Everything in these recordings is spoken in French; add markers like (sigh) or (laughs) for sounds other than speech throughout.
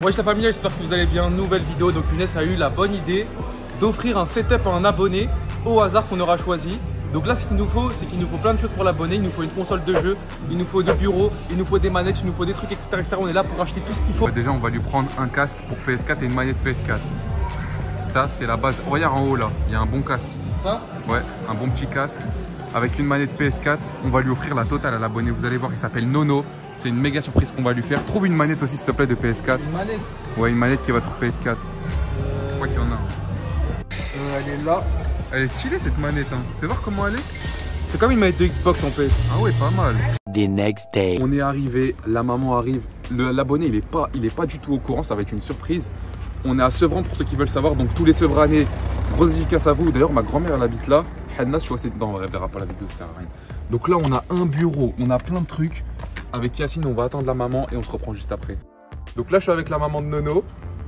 Moi la famille, j'espère que vous allez bien. Nouvelle vidéo, donc Younes a eu la bonne idée d'offrir un setup à un abonné au hasard qu'on aura choisi. Donc là, ce qu'il nous faut, c'est qu'il nous faut plein de choses pour l'abonné. Il nous faut une console de jeu, il nous faut deux bureaux, il nous faut des manettes, il nous faut des trucs, etc. etc. On est là pour acheter tout ce qu'il faut. Déjà, on va lui prendre un casque pour PS4 et une manette PS4. Ça, c'est la base. Regarde en haut là, il y a un bon casque. Ça? Ouais, un bon petit casque. Avec une manette PS4, on va lui offrir la totale à l'abonné. Vous allez voir, il s'appelle Nono. C'est une méga surprise qu'on va lui faire. Trouve une manette aussi, s'il te plaît, de PS4. Une manette. Ouais, une manette qui va sur PS4. Je crois qu'il y en a. Euh, elle est là. Elle est stylée cette manette. Hein. Fais voir comment elle est. C'est comme une manette de Xbox en fait. Ah ouais, pas mal. The next day. On est arrivé, la maman arrive. L'abonné, il est pas, il est pas du tout au courant. Ça va être une surprise. On est à Sevran pour ceux qui veulent savoir. Donc tous les Sevranais, grosse dédicace à vous. D'ailleurs, ma grand-mère elle habite là. Je vois c'est dedans. Elle verra pas la vidéo, ça sert à rien. Donc là, on a un bureau, on a plein de trucs. Avec Yacine, on va attendre la maman et on se reprend juste après. Donc là, je suis avec la maman de Nono.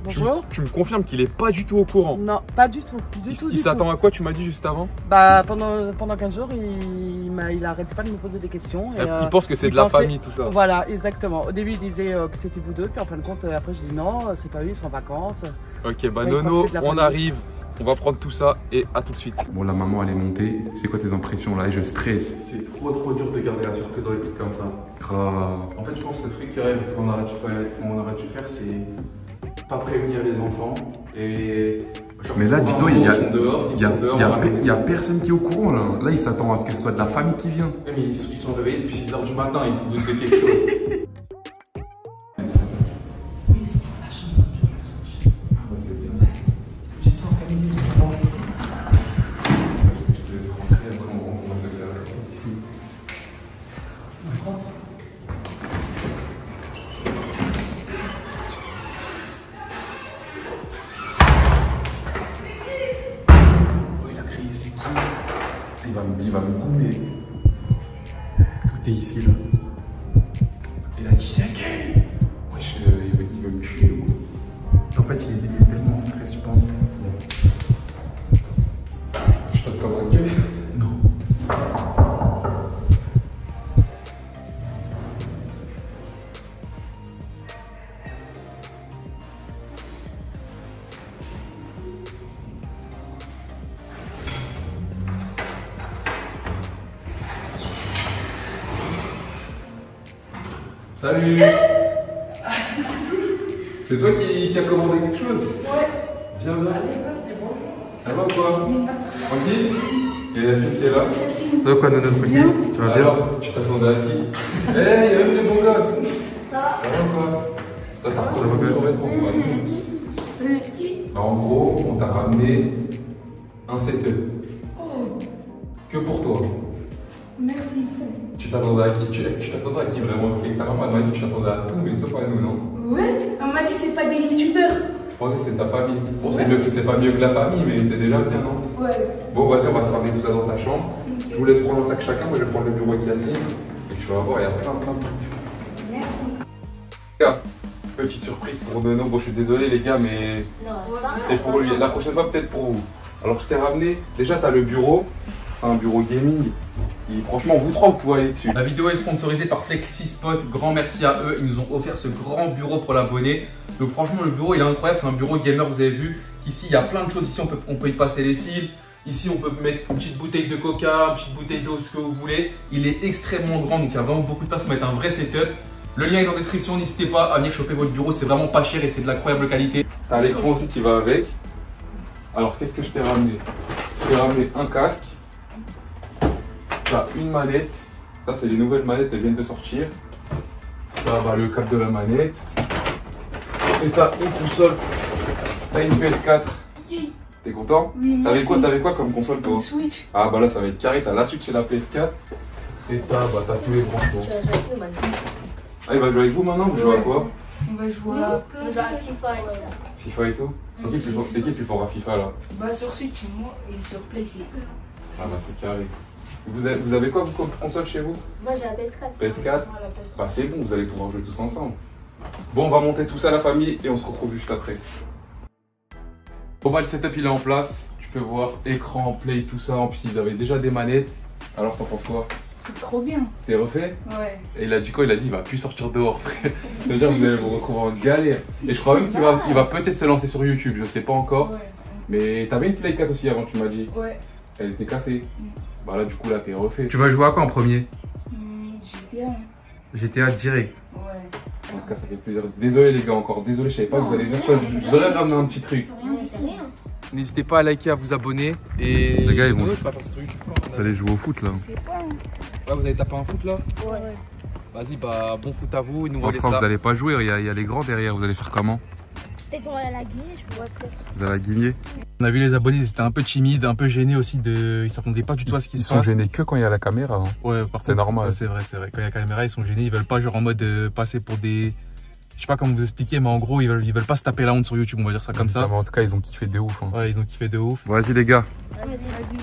Tu, Bonjour. tu me confirmes qu'il est pas du tout au courant? Non, pas du tout. Du Il, tout, il s'attend à quoi Tu m'as dit juste avant? Bah, pendant, pendant 15 jours, il, m'a, il arrêtait pas de me poser des questions. et, Il euh, pense que c'est de la famille, tout ça. Voilà, exactement. Au début, il disait euh, que c'était vous deux, puis en fin de compte, euh, après, je dis non, c'est pas lui, ils sont en vacances. Ok, bah Ouais, Nono, on arrive, on va prendre tout ça et à tout de suite. Bon, la maman, elle est montée. C'est quoi tes impressions là Et je stresse. C'est trop trop dur de garder la surprise dans les trucs comme ça. Grave. En fait, je pense que le truc qu'on aurait, dû faire- qu'on aurait dû faire, c'est pas prévenir les enfants et. genre, Mais là, dis-toi, il y a- dehors, y a, dehors, y a y a personne qui est au courant là. Là, il s'attend à ce que ce soit de la famille qui vient. Mais ils, ils sont réveillés depuis 6h du matin, ils se doutent de quelque chose. (laughs) Oh, il a crié, c'est qui Il va, me- goumer. Tout est ici là. Il a dit c'est qui? Wesh, euh, il, veut, il veut me tuer. En fait, il est, Salut. (laughs) C'est toi qui, qui a commandé quelque chose Ouais. Viens, viens. Ça va ou quoi Tranquille Et la qui est là Ça va quoi, Nono tranquille Tu vas bien Alors, tu t'attendais à qui (laughs) Eh, il y a même les bons gosses. Ça va Ça va ou quoi Ça t'a gosse sur réponse, quoi. Alors, en gros, on t'a ramené un setup. Que pour toi. Merci. Tu t'attendais à qui Tu tu t'attendais à qui vraiment Parce que ta maman m'a dit que tu t'attendais à tout, mais sauf à nous, non Ouais, on m'a dit c'est pas des youtubeurs. Je pensais que c'était ta famille. Bon, c'est mieux que c'est pas mieux que la famille, mais c'est déjà bien, non Ouais. Bon, vas-y, on va te ramener tout ça dans ta chambre. Je vous laisse prendre un sac chacun. Moi, je vais prendre le bureau avec Yacine. Et tu vas voir, il y a plein, plein de trucs. Merci. Petite surprise pour Nono. Bon, je suis désolé, les gars, mais c'est pour lui. La prochaine fois, peut-être pour vous. Alors, je t'ai ramené. Déjà, t'as le bureau. C'est un bureau gaming. Et franchement, vous trois, vous pouvez aller dessus. La vidéo est sponsorisée par FlexiSpot. Grand merci à eux. Ils nous ont offert ce grand bureau pour l'abonné. Donc, franchement, le bureau, il est incroyable. C'est un bureau gamer, vous avez vu. Ici, il y a plein de choses. Ici, on peut, on peut y passer les fils. Ici, on peut mettre une petite bouteille de coca, une petite bouteille d'eau, ce que vous voulez. Il est extrêmement grand, donc il y a vraiment beaucoup de place pour mettre un vrai setup. Le lien est la description, n'hésitez pas à venir choper votre bureau, c'est vraiment pas cher et c'est de l'incroyable qualité. T'as l'écran aussi qui va avec. Alors, qu'est-ce que je t'ai ramené? Je t'ai ramené un casque. T'as une manette. Ça, c'est les nouvelles manettes, elles viennent de sortir. T'as bah, le câble de la manette. Et t'as une console. T'as une PS4. T'es content Oui, T'avais quoi, t'avais quoi comme console toi Une Switch. Ah bah là ça va être carré, t'as la Switch et la PS4. Et t'as bah, t'as tous les branchements. Ah il va jouer avec vous maintenant Vous jouez à quoi On va jouer à. FIFA et ça. FIFA et tout C'est qui, plus fort- c'est qui plus fort à FIFA là Bah sur Switch c'est moi et sur Play c'est. Ah bah c'est carré. Vous avez, vous avez quoi vous comme console chez vous? Moi j'ai la PS4. PS4 Voilà, parce que- Bah c'est bon, vous allez pouvoir jouer tous ensemble. Bon on va monter tout ça la famille et on se retrouve juste après. Bon bah le setup il est en place. Tu peux voir écran, play, tout ça. En plus ils avaient déjà des manettes. Alors t'en penses quoi? C'est trop bien. T'es refait? Ouais. Et il a dit quoi Il a dit il va plus sortir dehors, frère. C'est-à-dire que vous allez vous retrouver en galère. Et je crois même qu'il va, il va peut-être se lancer sur YouTube, je sais pas encore. Ouais. Mais t'avais une Play 4 aussi avant, tu m'as dit? Ouais. Elle était cassée. Bah là, du coup, là, t'es refait. Tu vas jouer à quoi en premier Hmm, GTA. GTA direct. Ouais. En tout cas, ça fait plaisir. Désolé, les gars, encore désolé, je savais pas que vous allez venir. Je vous aurais ramené un petit truc. N'hésitez pas à liker, à vous abonner. Et Les gars, ils vont-. Vous allez jouer au foot là Je sais pas. Ouais, vous allez taper un foot là Ouais. Vas-y, bah bon foot à vous. Et nous, on Moi va je laisser crois que là. vous allez pas jouer, il y, a, il y a les grands derrière, vous allez faire comment À la Guinée, je pourrais allez guigner On a vu les abonnés, ils étaient un peu timides, un peu gênés aussi. De... Ils s'attendaient pas du tout à ce qui Ils se sont passe. gênés que quand il y a la caméra. hein. Ouais, par C'est normal. ouais, c'est vrai, c'est vrai. Quand il y a la caméra, ils sont gênés. Ils veulent pas, genre en mode euh, passer pour des. Je sais pas comment vous expliquer, mais en gros, ils veulent, ils veulent pas se taper la honte sur YouTube, on va dire ça comme ça. mais en tout cas, ils ont kiffé de ouf. hein. Ouais, ils ont kiffé de ouf. Vas-y les gars, Vas-y, vas-y.